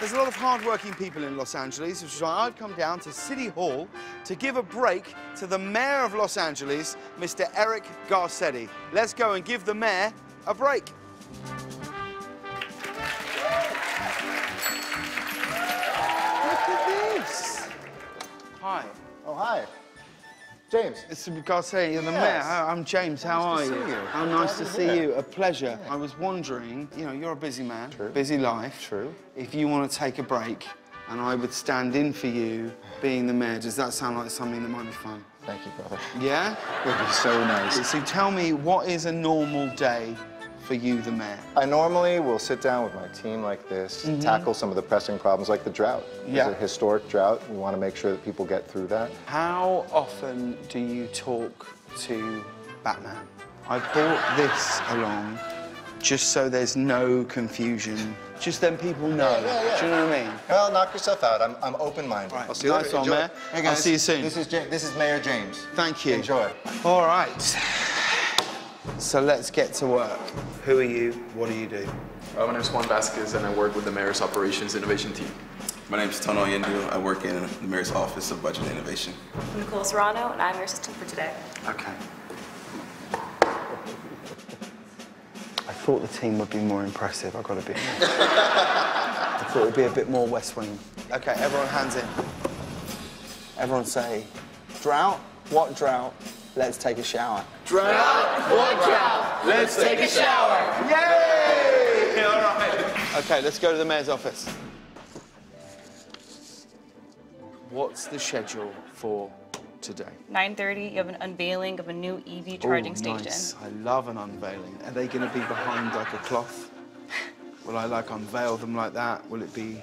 There's a lot of hard-working people in Los Angeles, which is why I've come down to City Hall to give a break to the mayor of Los Angeles, Mr. Eric Garcetti. Let's go and give the mayor a break. James. It's Garcetti, you're the Yes. mayor. I'm James. How Nice are you? you. How nice to see you. A pleasure. I was wondering, you know, you're a busy man, True. busy life. True. If you want to take a break and I would stand in for you being the mayor, does that sound like something that might be fun? Thank you, brother. Yeah? It would be so nice. So tell me, what is a normal day for you, the mayor? I normally will sit down with my team like this, mm-hmm. tackle some of the pressing problems like the drought. Yeah. There's a historic drought. We want to make sure that people get through that. How often do you talk to Batman? I brought this along just so there's no confusion. Just then people know. Do you know what I mean? Well, knock yourself out. I'm, I'm open-minded. Right. I'll see you Nice later. one, Mayor. Hey, guys. I'll see you soon. This is, this is Mayor James. Thank you. Enjoy. All right. So let's get to work. Who are you? What do you do? Uh, my name is Juan Vasquez, and I work with the Mayor's Operations Innovation Team. My name is Tono Yendu. I work in the Mayor's Office of Budget and Innovation. I'm Nicole Serrano, and I'm your assistant for today. Okay. I thought the team would be more impressive, I've got to be honest. I thought it would be a bit more West Wing. Okay, everyone hands in. Everyone say, drought? What drought? Let's take a shower. Drought, what drought? Let's take a shower. Yay! All right. Okay, let's go to the mayor's office. What's the schedule for today? 9:30, you have an unveiling of a new EV charging Ooh, station. Nice. I love an unveiling. Are they going to be behind like a cloth? Will I like unveil them like that? Will it be?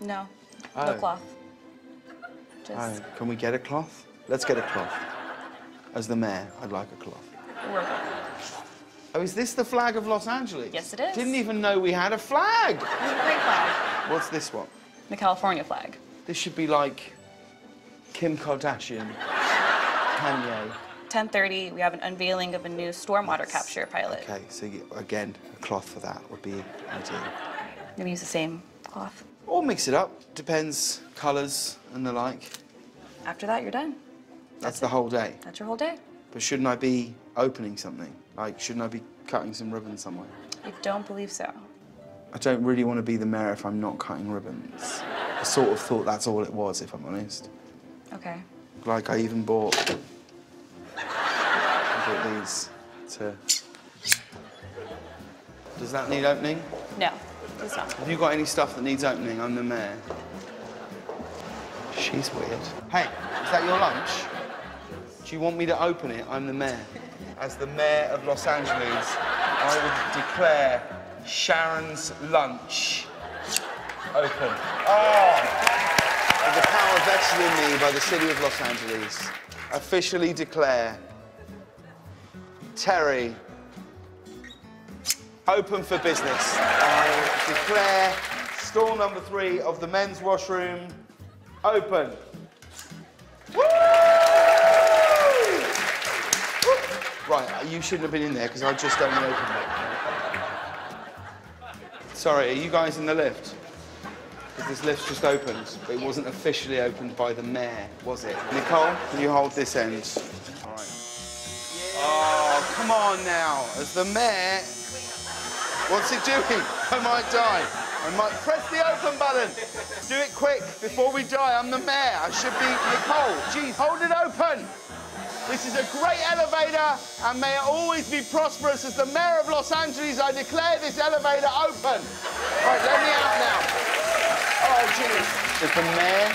No, Oh. no cloth. Oh, can we get a cloth? Let's get a cloth. As the mayor, I'd like a cloth. Oh, is this the flag of Los Angeles? Yes, it is. Didn't even know we had a flag. Is a great flag. What's this one? The California flag. This should be like Kim Kardashian, Kanye. 10:30, we have an unveiling of a new stormwater capture pilot. Okay, so you, again, a cloth for that would be ideal. Maybe use the same cloth. Or mix it up. Depends, colours and the like. After that, you're done. That's the whole day. That's your whole day. But shouldn't I be opening something? Like, shouldn't I be cutting some ribbon somewhere? I don't believe so. I don't really want to be the mayor if I'm not cutting ribbons. I sort of thought that's all it was, if I'm honest. Okay. Like, I even bought, I bought these to. Does that need opening? No, it's not. Have you got any stuff that needs opening? I'm the mayor. She's weird. Hey, is that your lunch? Do you want me to open it? I'm the mayor. As the mayor of Los Angeles, I would declare Sharon's lunch open. Oh! With the power vested in me by the city of Los Angeles, officially declare Terry open for business. I declare stall number three of the men's washroom open. Right, you shouldn't have been in there because I just only opened it. Sorry, are you guys in the lift? Because this lift just opened, but it wasn't officially opened by the mayor, was it? Nicole, can you hold this end? All right. Oh, come on now. As the mayor, What's it doing? I might die. I might press the open button. Do it quick before we die. I'm the mayor. I should be Nicole. Jeez, hold it open. This is a great elevator, and may it always be prosperous. As the mayor of Los Angeles, I declare this elevator open. All right, let me out now. Oh, jeez. As the mayor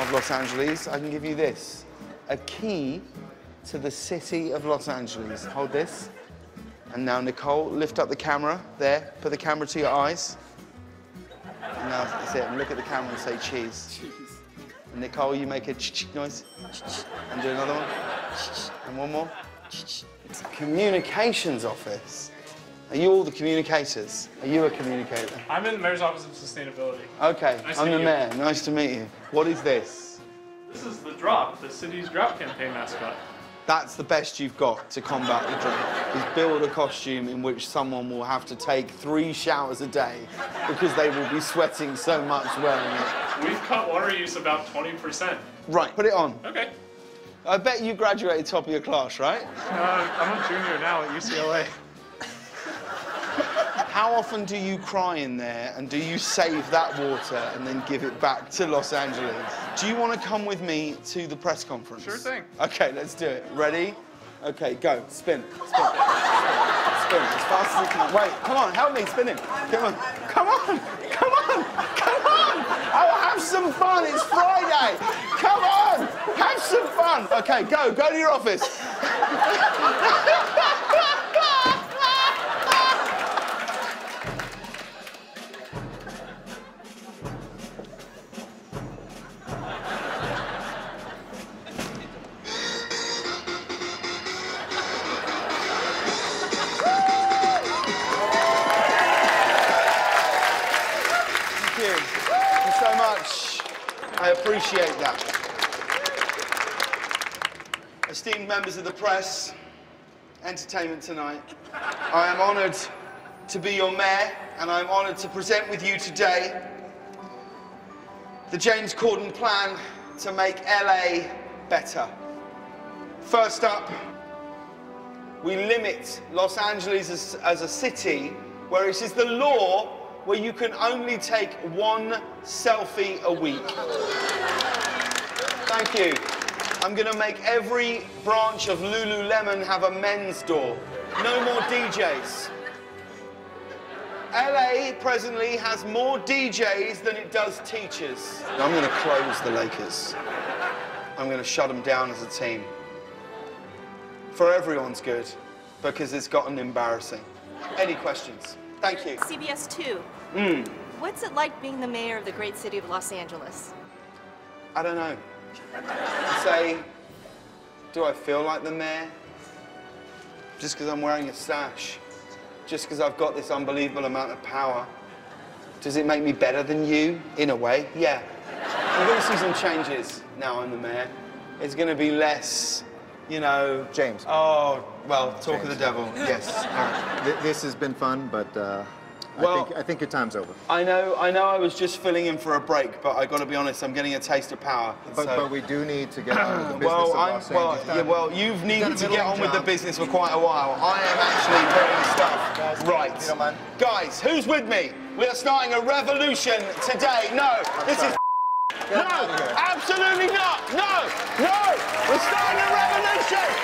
of Los Angeles, I can give you this: a key to the city of Los Angeles. Hold this. And now, Nicole, lift up the camera there. Put the camera to your eyes. And now that's it. And look at the camera and say cheese. And Nicole, you make a ch ch noise. And do another one. And one more. It's a communications office. Are you all the communicators? Are you a communicator? I'm in the Mayor's Office of Sustainability. Okay, Nice I'm the you. mayor. Nice to meet you. What is this? This is the Drop, the city's drought campaign mascot. That's the best you've got to combat the drink. Is build a costume in which someone will have to take three showers a day because they will be sweating so much wearing it. We've cut water use about 20%. Right, put it on. Okay. I bet you graduated top of your class, right? Uh, I'm a junior now at UCLA. How often do you cry in there and do you save that water and then give it back to Los Angeles? Do you want to come with me to the press conference? Sure thing. Okay, let's do it. Ready? Okay, go. Spin. Spin. Spin as fast as you can. Wait, come on, help me spin it. Come on. Come on. Come on. Oh, have some fun. It's Friday. Come on. Have some fun. Okay, go. Go to your office. appreciate that. Esteemed members of the press, Entertainment Tonight, I am honoured to be your mayor and I'm honoured to present with you today the James Corden plan to make LA better. First up, we limit Los Angeles as, as a city where it is the law where you can only take one selfie a week. Thank you. I'm going to make every branch of Lululemon have a men's door. No more DJs. LA presently has more DJs than it does teachers. I'm going to close the Lakers. I'm going to shut them down as a team. For everyone's good, because it's gotten embarrassing. Any questions? Thank you. CBS 2. What's it like being the mayor of the great city of Los Angeles? I don't know. Say, do I feel like the mayor? Just because I'm wearing a sash? Just because I've got this unbelievable amount of power? Does it make me better than you? In a way, yeah. You're going to see some changes now I'm the mayor. It's going to be less, you know. James. Oh, well, talk of the devil. Yes. All right. Th- this has been fun, but uh, Well- I, think, I think your time's over. I know, I know. I was just filling in for a break, but I got to be honest. I'm getting a taste of power. But, so- but we do need to get on with the business well, I'm, well, yeah, well, you've needed to get on with the business for quite a while. I am actually putting stuff Guys, right. you mind? Guys, who's with me? We are starting a revolution today. No, this is no, of here. absolutely not. No, no, we're starting a revolution.